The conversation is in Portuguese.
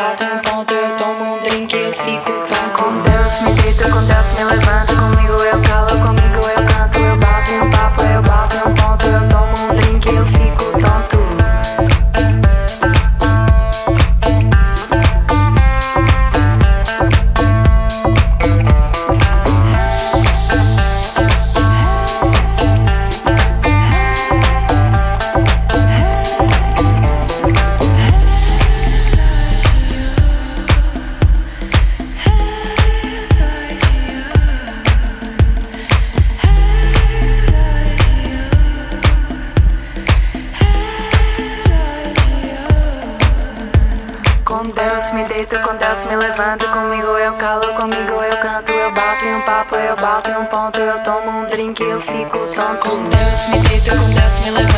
um ponto, eu tomo um drink eu fico tão Com Deus me deito, com Deus me levanto. Comigo eu Com Deus me deito, com Deus me levanto. Comigo eu calo, comigo eu canto. Eu bato em um papo, eu bato em um ponto. Eu tomo um drink eu fico tonto. Com Deus me deito, com Deus me levanto